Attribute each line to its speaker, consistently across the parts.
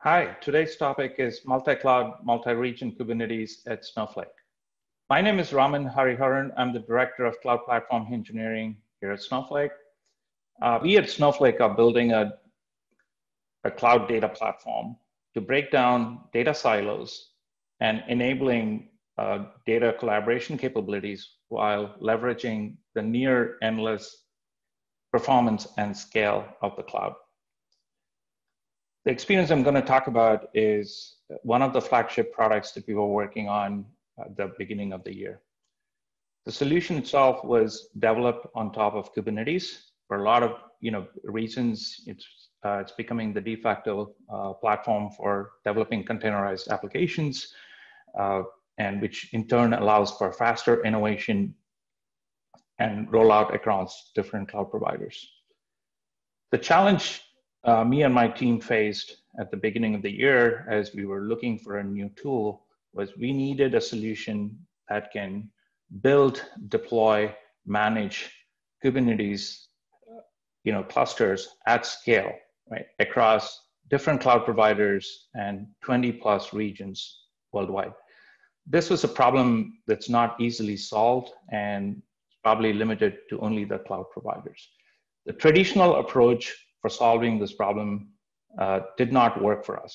Speaker 1: Hi, today's topic is multi-cloud, multi-region Kubernetes at Snowflake. My name is Raman Hariharan. I'm the Director of Cloud Platform Engineering here at Snowflake. Uh, we at Snowflake are building a, a cloud data platform to break down data silos and enabling uh, data collaboration capabilities while leveraging the near endless performance and scale of the cloud. The experience I'm going to talk about is one of the flagship products that we were working on at the beginning of the year. The solution itself was developed on top of Kubernetes for a lot of you know reasons. It's uh, it's becoming the de facto uh, platform for developing containerized applications, uh, and which in turn allows for faster innovation and rollout across different cloud providers. The challenge uh, me and my team faced at the beginning of the year as we were looking for a new tool was we needed a solution that can build, deploy, manage Kubernetes you know, clusters at scale, right, across different cloud providers and 20 plus regions worldwide. This was a problem that's not easily solved and probably limited to only the cloud providers. The traditional approach for solving this problem uh, did not work for us.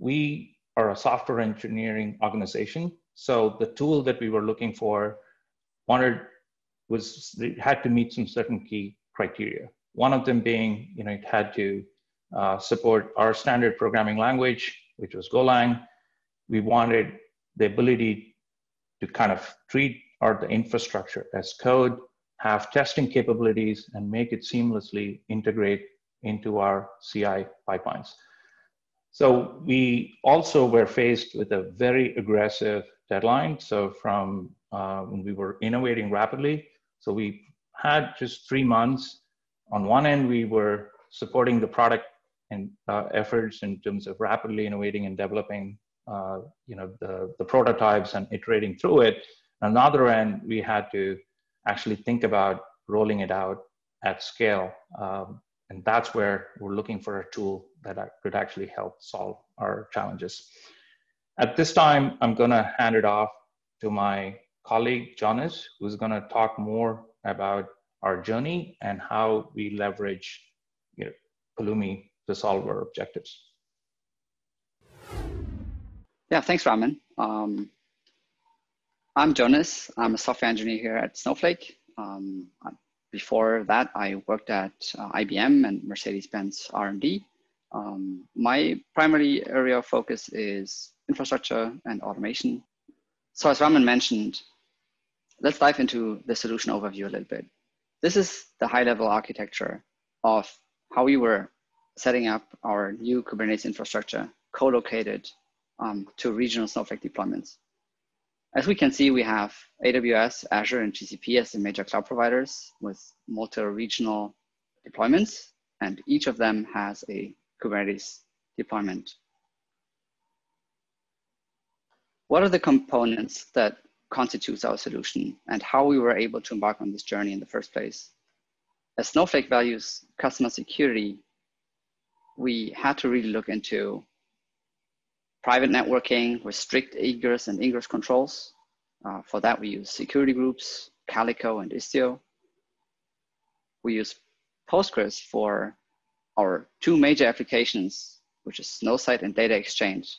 Speaker 1: We are a software engineering organization, so the tool that we were looking for wanted was had to meet some certain key criteria. One of them being, you know, it had to uh, support our standard programming language, which was Golang. We wanted the ability to kind of treat our the infrastructure as code, have testing capabilities, and make it seamlessly integrate into our CI pipelines. So we also were faced with a very aggressive deadline. So from uh, when we were innovating rapidly, so we had just three months. On one end, we were supporting the product and uh, efforts in terms of rapidly innovating and developing, uh, you know, the, the prototypes and iterating through it. On the other end, we had to actually think about rolling it out at scale um, and that's where we're looking for a tool that could actually help solve our challenges. At this time, I'm going to hand it off to my colleague, Jonas, who's going to talk more about our journey and how we leverage you know, Pulumi to solve our objectives.
Speaker 2: Yeah, thanks, Raman. Um, I'm Jonas. I'm a software engineer here at Snowflake. Um, before that, I worked at uh, IBM and Mercedes-Benz R&D. Um, my primary area of focus is infrastructure and automation. So as Raman mentioned, let's dive into the solution overview a little bit. This is the high-level architecture of how we were setting up our new Kubernetes infrastructure co-located um, to regional Snowflake deployments. As we can see, we have AWS, Azure, and GCP as the major cloud providers with multi-regional deployments, and each of them has a Kubernetes deployment. What are the components that constitutes our solution and how we were able to embark on this journey in the first place? As Snowflake values customer security, we had to really look into private networking with strict egress and ingress controls. Uh, for that, we use security groups, Calico and Istio. We use Postgres for our two major applications, which is Snowsight and Data Exchange.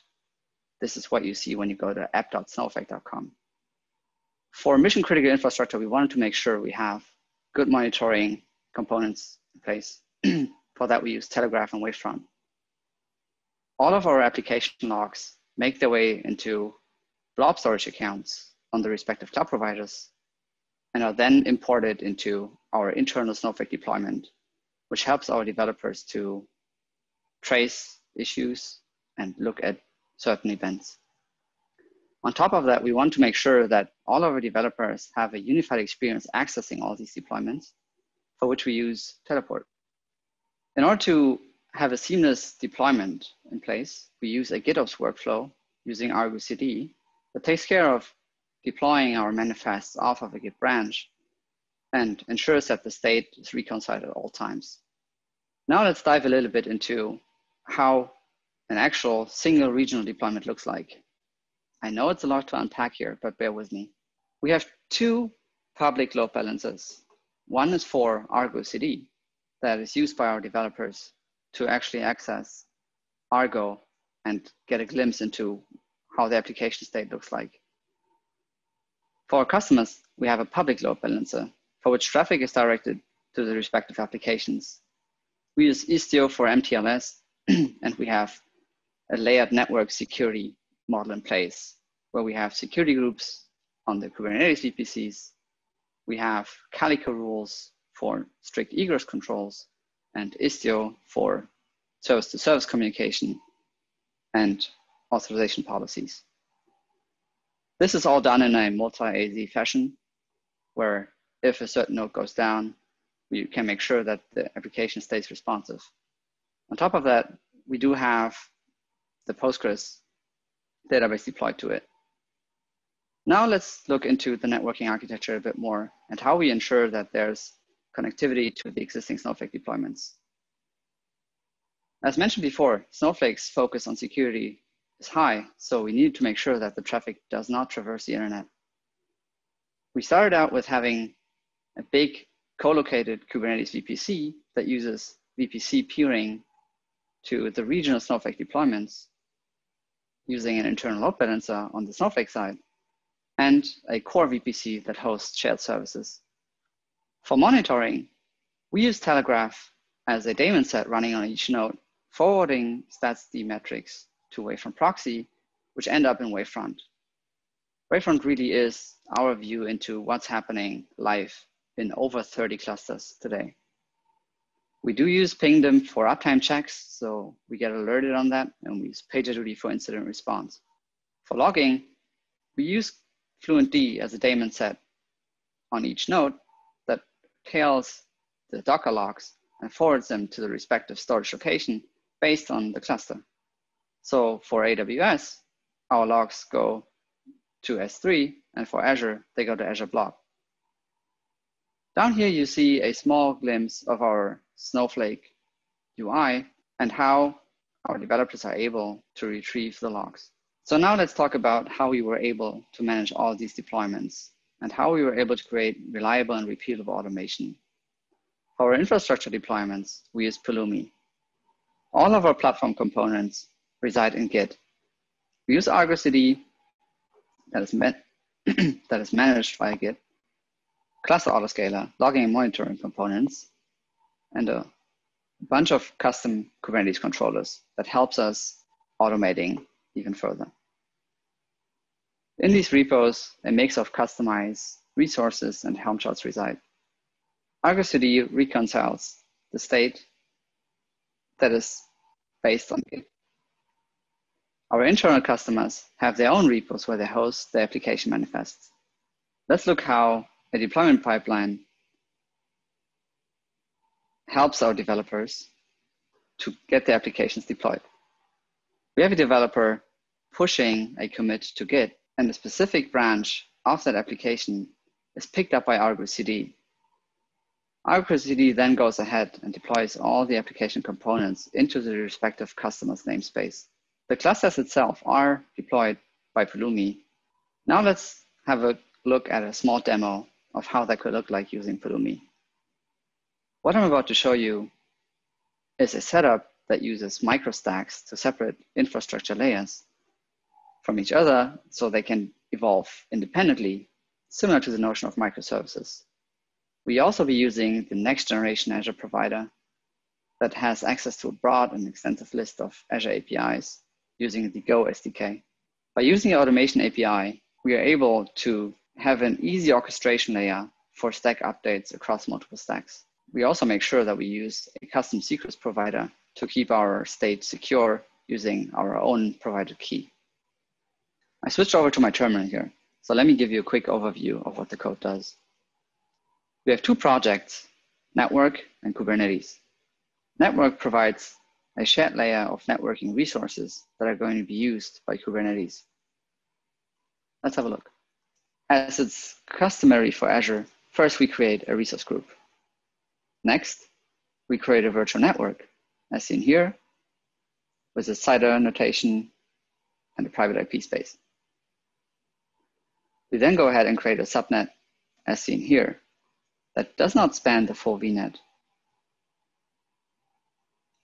Speaker 2: This is what you see when you go to app.snowflake.com. For mission critical infrastructure, we wanted to make sure we have good monitoring components in place. for that, we use Telegraf and Wavefront all of our application logs make their way into blob storage accounts on the respective cloud providers and are then imported into our internal Snowflake deployment, which helps our developers to trace issues and look at certain events. On top of that, we want to make sure that all of our developers have a unified experience accessing all these deployments, for which we use Teleport. In order to have a seamless deployment in place, we use a GitOps workflow using Argo CD that takes care of deploying our manifests off of a Git branch and ensures that the state is reconciled at all times. Now let's dive a little bit into how an actual single regional deployment looks like. I know it's a lot to unpack here, but bear with me. We have two public load balancers. One is for Argo CD that is used by our developers to actually access Argo and get a glimpse into how the application state looks like. For our customers, we have a public load balancer for which traffic is directed to the respective applications. We use Istio for MTLS, and we have a layered network security model in place where we have security groups on the Kubernetes VPCs. We have Calico rules for strict egress controls and Istio for service to service communication and authorization policies. This is all done in a multi-AZ fashion where if a certain node goes down, we can make sure that the application stays responsive. On top of that, we do have the Postgres database deployed to it. Now let's look into the networking architecture a bit more and how we ensure that there's connectivity to the existing Snowflake deployments. As mentioned before, Snowflake's focus on security is high, so we need to make sure that the traffic does not traverse the internet. We started out with having a big co-located Kubernetes VPC that uses VPC peering to the regional Snowflake deployments using an internal load balancer on the Snowflake side and a core VPC that hosts shared services. For monitoring, we use Telegraf as a daemon set running on each node, forwarding statsd metrics to Wavefront proxy, which end up in Wavefront. Wavefront really is our view into what's happening live in over 30 clusters today. We do use Pingdom for uptime checks, so we get alerted on that, and we use PagerDuty for incident response. For logging, we use FluentD as a daemon set on each node tails the Docker logs and forwards them to the respective storage location based on the cluster. So for AWS, our logs go to S3, and for Azure, they go to Azure Blob. Down here, you see a small glimpse of our Snowflake UI and how our developers are able to retrieve the logs. So now let's talk about how we were able to manage all these deployments and how we were able to create reliable and repeatable automation. For our infrastructure deployments, we use Pulumi. All of our platform components reside in Git. We use Argo CD that is, that is managed via Git cluster autoscaler, logging and monitoring components, and a bunch of custom Kubernetes controllers that helps us automating even further. In these repos, a mix of customized resources and Helm charts reside. Argo CD reconciles the state that is based on Git. Our internal customers have their own repos where they host their application manifests. Let's look how a deployment pipeline helps our developers to get the applications deployed. We have a developer pushing a commit to Git, and the specific branch of that application is picked up by Argo CD. Argo CD then goes ahead and deploys all the application components into the respective customer's namespace. The clusters itself are deployed by Pulumi. Now let's have a look at a small demo of how that could look like using Pulumi. What I'm about to show you is a setup that uses microstacks to separate infrastructure layers from each other so they can evolve independently, similar to the notion of microservices. We also be using the next generation Azure provider that has access to a broad and extensive list of Azure APIs using the Go SDK. By using the automation API, we are able to have an easy orchestration layer for stack updates across multiple stacks. We also make sure that we use a custom secrets provider to keep our state secure using our own provided key. I switched over to my terminal here. So let me give you a quick overview of what the code does. We have two projects, Network and Kubernetes. Network provides a shared layer of networking resources that are going to be used by Kubernetes. Let's have a look. As it's customary for Azure, first we create a resource group. Next, we create a virtual network, as seen here. with a CIDR notation and a private IP space. We then go ahead and create a subnet as seen here that does not span the full VNet.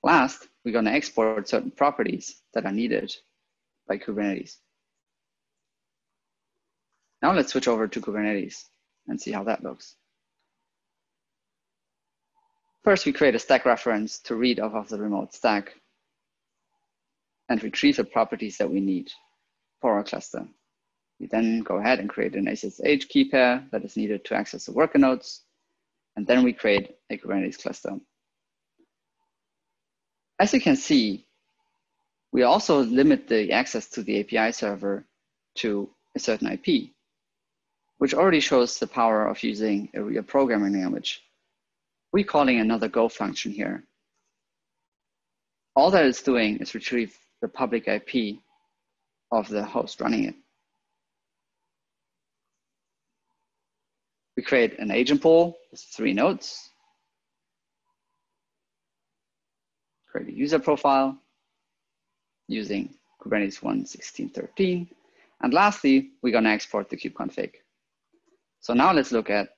Speaker 2: Last, we're going to export certain properties that are needed by Kubernetes. Now let's switch over to Kubernetes and see how that looks. First, we create a stack reference to read off of the remote stack and retrieve the properties that we need for our cluster. We then go ahead and create an SSH key pair that is needed to access the worker nodes. And then we create a Kubernetes cluster. As you can see, we also limit the access to the API server to a certain IP, which already shows the power of using a real programming language. We're calling another Go function here. All that it's doing is retrieve the public IP of the host running it. We create an agent pool with three nodes. Create a user profile using Kubernetes 1.16.13. And lastly, we're gonna export the kubeconfig. So now let's look at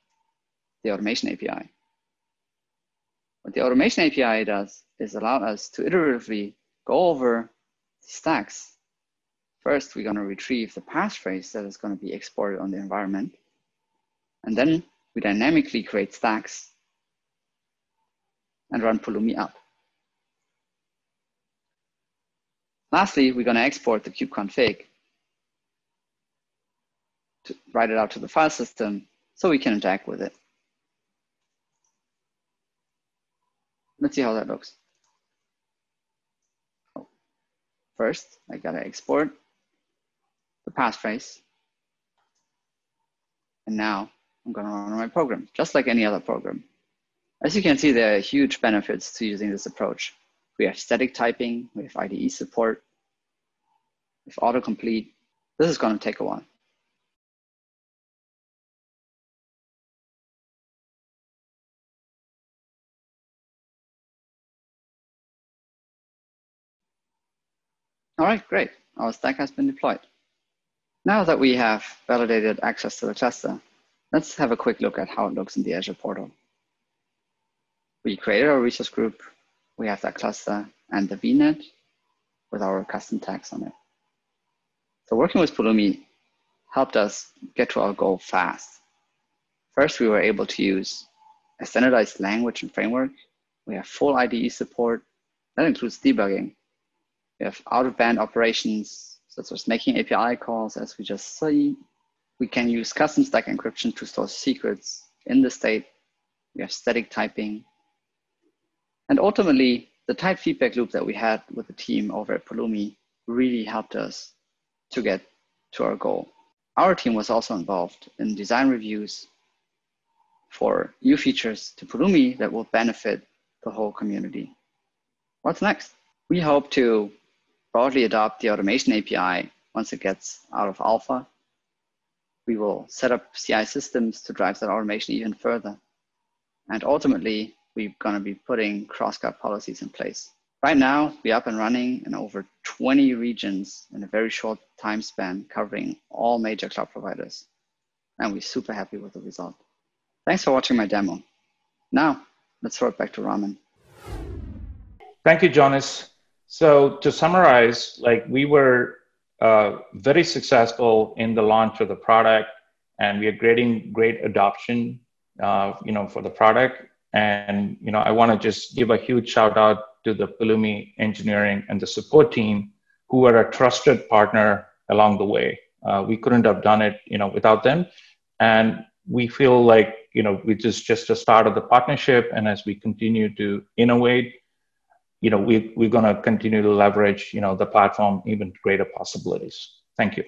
Speaker 2: the automation API. What the automation API does is allow us to iteratively go over the stacks. First, we're gonna retrieve the passphrase that is gonna be exported on the environment. And then we dynamically create stacks and run Pulumi up. Lastly, we're going to export the kubeconfig to write it out to the file system so we can interact with it. Let's see how that looks. Oh, first, I gotta export the passphrase. And now I'm going to run my program, just like any other program. As you can see, there are huge benefits to using this approach. We have static typing, we have IDE support, we have autocomplete. This is going to take a while. All right, great. Our stack has been deployed. Now that we have validated access to the cluster, Let's have a quick look at how it looks in the Azure portal. We created our resource group. We have that cluster and the VNet with our custom tags on it. So working with Pulumi helped us get to our goal fast. First, we were able to use a standardized language and framework. We have full IDE support. That includes debugging. We have out-of-band operations, such as making API calls, as we just see, we can use custom stack encryption to store secrets in the state. We have static typing. And ultimately, the type feedback loop that we had with the team over at Pulumi really helped us to get to our goal. Our team was also involved in design reviews for new features to Pulumi that will benefit the whole community. What's next? We hope to broadly adopt the automation API once it gets out of alpha we will set up CI systems to drive that automation even further. And ultimately, we're going to be putting cross-cloud policies in place. Right now, we're up and running in over 20 regions in a very short time span, covering all major cloud providers. And we're super happy with the result. Thanks for watching my demo. Now, let's throw it back to Raman.
Speaker 1: Thank you, Jonas. So to summarize, like we were uh, very successful in the launch of the product, and we are getting great adoption, uh, you know, for the product. And you know, I want to just give a huge shout out to the Pulumi engineering and the support team, who are a trusted partner along the way. Uh, we couldn't have done it, you know, without them. And we feel like you know, we just just the start of the partnership, and as we continue to innovate you know, we, we're going to continue to leverage, you know, the platform even greater possibilities. Thank you.